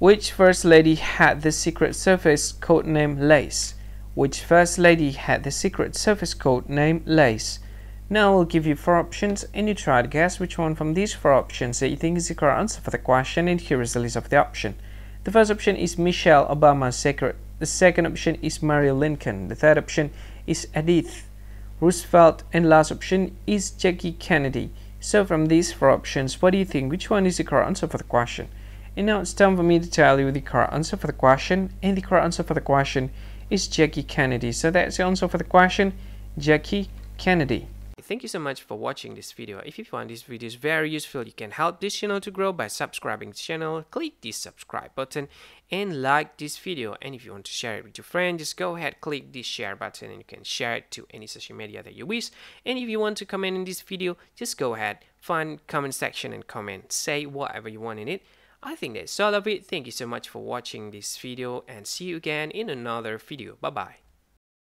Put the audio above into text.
Which First Lady had the Secret Service code name Lace? Which First Lady had the Secret Service code name Lace? Now I'll give you four options and you try to guess which one from these four options that you think is the correct answer for the question and here is the list of the option. The first option is Michelle Obama's secret. The second option is Mary Lincoln. The third option is Edith Roosevelt. And last option is Jackie Kennedy. So from these four options, what do you think? Which one is the correct answer for the question? And now it's time for me to tell you the correct answer for the question. And the correct answer for the question is Jackie Kennedy. So that's the answer for the question, Jackie Kennedy. Thank you so much for watching this video. If you find this videos very useful, you can help this channel to grow by subscribing to the channel. Click the subscribe button and like this video. And if you want to share it with your friend, just go ahead, click the share button and you can share it to any social media that you wish. And if you want to comment in this video, just go ahead, find comment section and comment. Say whatever you want in it. I think that's all of it. Thank you so much for watching this video and see you again in another video. Bye bye.